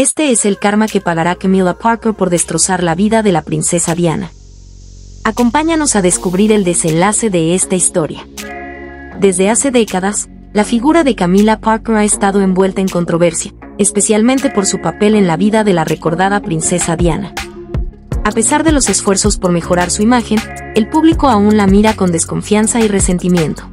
Este es el karma que pagará Camilla Parker por destrozar la vida de la princesa Diana. Acompáñanos a descubrir el desenlace de esta historia. Desde hace décadas, la figura de Camila Parker ha estado envuelta en controversia, especialmente por su papel en la vida de la recordada princesa Diana. A pesar de los esfuerzos por mejorar su imagen, el público aún la mira con desconfianza y resentimiento.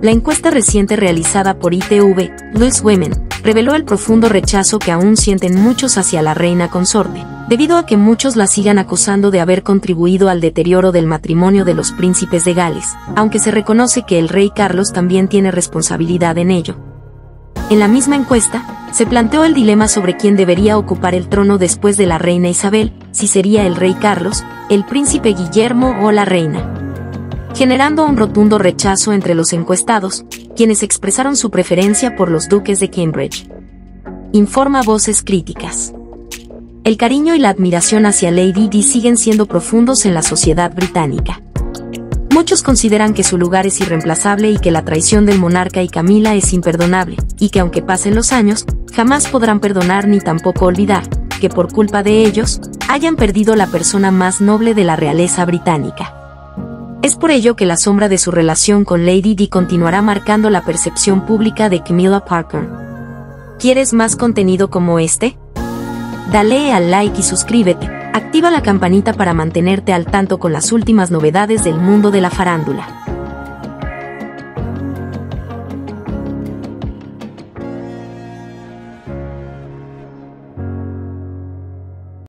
La encuesta reciente realizada por ITV, Louis Women, reveló el profundo rechazo que aún sienten muchos hacia la reina consorte, debido a que muchos la sigan acusando de haber contribuido al deterioro del matrimonio de los príncipes de Gales, aunque se reconoce que el rey Carlos también tiene responsabilidad en ello. En la misma encuesta, se planteó el dilema sobre quién debería ocupar el trono después de la reina Isabel, si sería el rey Carlos, el príncipe Guillermo o la reina generando un rotundo rechazo entre los encuestados, quienes expresaron su preferencia por los duques de Cambridge. Informa voces críticas. El cariño y la admiración hacia Lady Di siguen siendo profundos en la sociedad británica. Muchos consideran que su lugar es irreemplazable y que la traición del monarca y Camila es imperdonable, y que aunque pasen los años, jamás podrán perdonar ni tampoco olvidar, que por culpa de ellos, hayan perdido la persona más noble de la realeza británica. Es por ello que la sombra de su relación con Lady Di continuará marcando la percepción pública de Camilla Parker. ¿Quieres más contenido como este? Dale al like y suscríbete. Activa la campanita para mantenerte al tanto con las últimas novedades del mundo de la farándula.